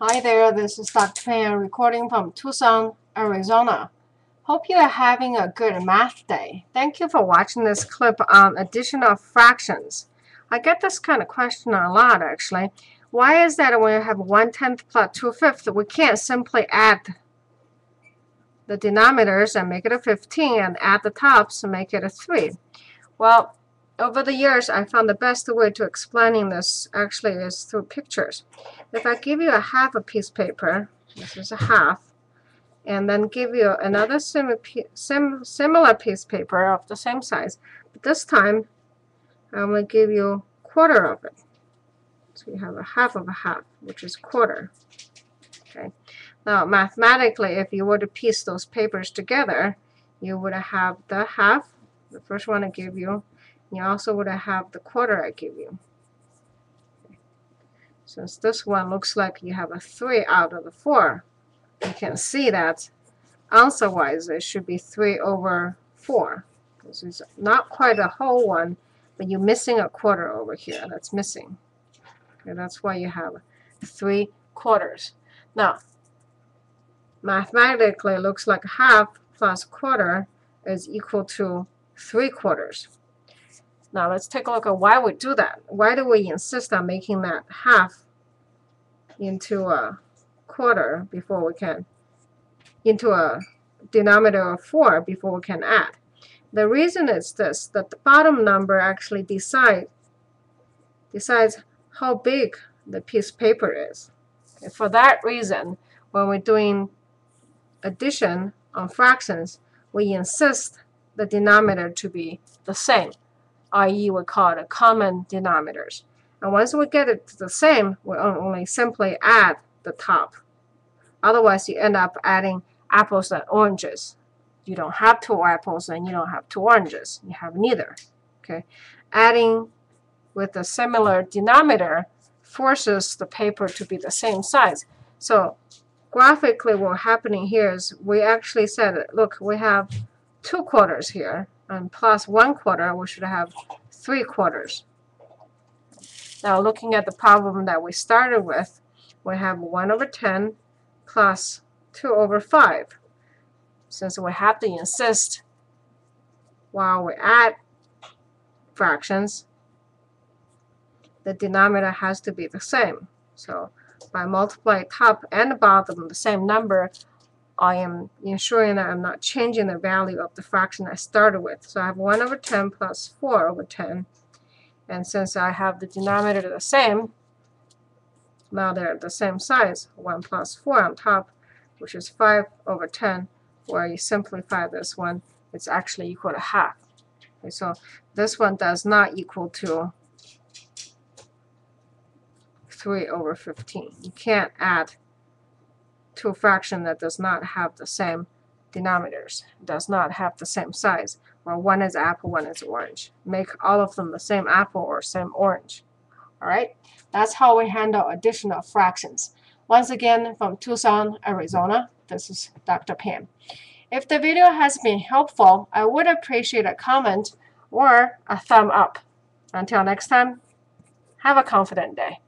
Hi there, this is Dr. Pan recording from Tucson, Arizona. Hope you are having a good math day. Thank you for watching this clip on addition of fractions. I get this kind of question a lot actually. Why is that when you have 1 tenth plus 2 fifths, we can't simply add the denominators and make it a 15 and add the tops and make it a 3? Well, over the years, I found the best way to explaining this actually is through pictures. If I give you a half a piece of paper, this is a half, and then give you another sim sim similar piece of paper of the same size, but this time I'm going to give you quarter of it. So you have a half of a half, which is quarter. Okay. Now, mathematically, if you were to piece those papers together, you would have the half, the first one I give you, you also would have the quarter I give you. Since this one looks like you have a 3 out of the 4, you can see that answer-wise it should be 3 over 4. This is not quite a whole one, but you're missing a quarter over here. That's missing. Okay, that's why you have 3 quarters. Now, mathematically it looks like half plus quarter is equal to 3 quarters. Now let's take a look at why we do that. Why do we insist on making that half into a quarter before we can, into a denominator of 4 before we can add? The reason is this, that the bottom number actually decide, decides how big the piece of paper is. Okay, for that reason, when we're doing addition on fractions, we insist the denominator to be the same i.e. we call it common denominators. And once we get it the same, we only simply add the top. Otherwise, you end up adding apples and oranges. You don't have two apples and you don't have two oranges. You have neither. Okay, Adding with a similar denominator forces the paper to be the same size. So graphically what's happening here is we actually said, look, we have two quarters here and plus 1 quarter, we should have 3 quarters. Now looking at the problem that we started with, we have 1 over 10 plus 2 over 5. Since we have to insist while we add fractions, the denominator has to be the same. So by multiplying top and bottom the same number, I am ensuring that I'm not changing the value of the fraction I started with. So I have 1 over 10 plus 4 over 10. And since I have the denominator the same, now they're the same size, 1 plus 4 on top, which is 5 over 10, where you simplify this one, it's actually equal to half. Okay, so this one does not equal to 3 over 15. You can't add to a fraction that does not have the same denominators, does not have the same size, where one is apple, one is orange. Make all of them the same apple or same orange. Alright, that's how we handle additional fractions. Once again, from Tucson, Arizona, this is Dr. Pan. If the video has been helpful, I would appreciate a comment or a thumb up. Until next time, have a confident day.